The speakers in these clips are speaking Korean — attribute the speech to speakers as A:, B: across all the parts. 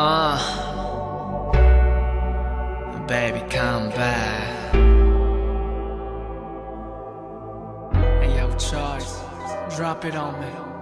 A: Uh, baby, come back. Hey, yo, Charles, drop it on me.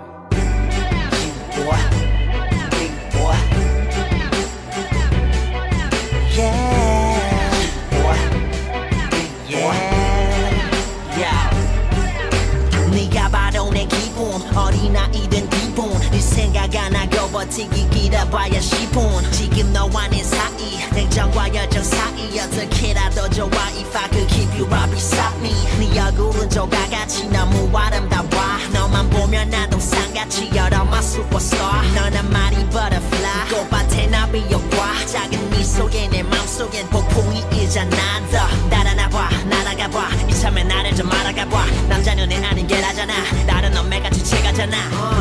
B: 네 생각 안 하고 버티기 길어봐야 10분. 지금 너와 내 사이 냉정과 열정 사이 어떻게라도 좋아 If I could keep you right beside me. 네 얼굴은 조각같이 너무 아름다워. 너만 보면 나도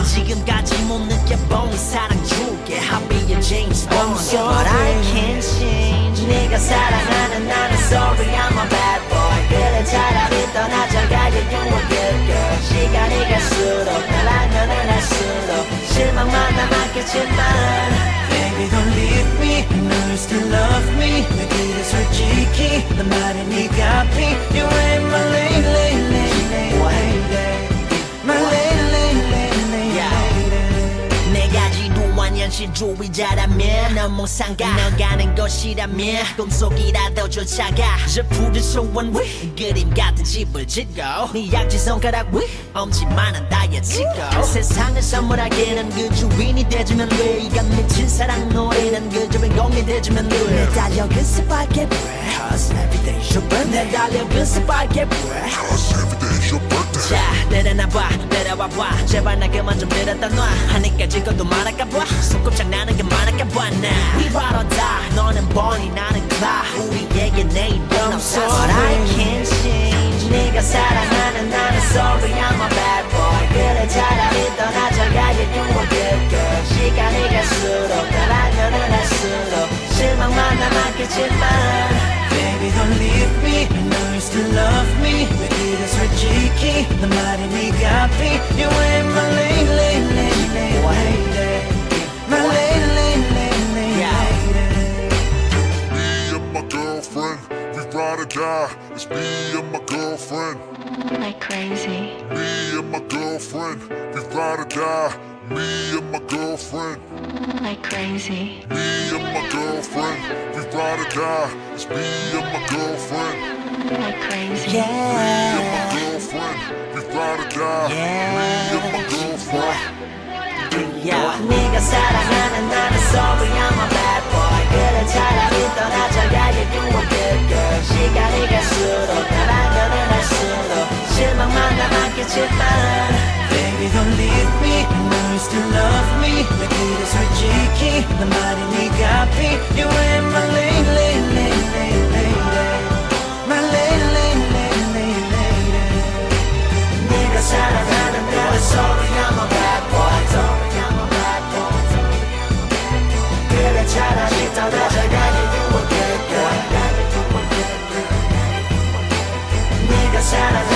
B: 지금까지 못 느껴본 이 사랑 줄게 I'll be your James Bond But I can't change 네가 사랑하는 나는 sorry I'm a bad boy 그래 차라리 떠나자가 You a good girl 시간이 갈수록 날 알면은 할수록 실망만 남았겠지만
C: Baby don't leave me I know you still love me 내 길에 솔직히 너 말해 네
B: 현실주의자라면 너무 상가. 너 가는 곳이라면 꿈속이라도 쫓아가. 저 푸른 소원 위 그림 같은 집을 짓고. 네 약지 손가락 위. 엄지만한 다이어트고. 세상을 선물하기는 그 주인이 돼주면 돼. 이건 미친 사랑 노래는 그 주인공이 돼주면 돼. 내달려 그 스파게 Cause everyday's your birthday 내달려 그 스파게
D: Cause every day's your birthday.
B: 자 내려놔봐. 내려와봐. 제발 나 그만 좀 내려다 놔. 하니까 지금도 말할까봐. 손꼽장 나는 게 많을까봐 나. 위바로 다. 너는 버니 나는 클라 우리에게 내일은 없어. But I can't change. 네가 사랑하는 나는 sorry I'm a bad boy. 그래 차라리 떠나자가 You a good girl 시간이 갈수록 날 알면은 할수록 실망만 남았겠지만
C: baby, don't leave me. I know you still love me. We did this for Jiki The mighty Nigapi You ain't my lane, lane, lane, lady My lane, lane, lane, lane, lady
D: Me and my girlfriend. We ride or die. It's me and my girlfriend.
E: Like crazy.
D: Me and my girlfriend. We ride or die. Me and my girlfriend.
E: Like crazy.
D: Me and my girlfriend we ride or die. It's me and my girlfriend,
E: like crazy.
D: me and my
B: Yeah
D: girlfriend, we ride or die. Me and my girlfriend.
B: yeah. 네가 사랑하는 나는 sorry I'm a bad boy 그래 차라리 떠나자가 You are a good girl 시간이 갈수록 날 알면은 할수록 실망만 남았겠지만
C: Baby don't leave me I know you still love me 내 길에 솔직히 너 말해 네가 shadows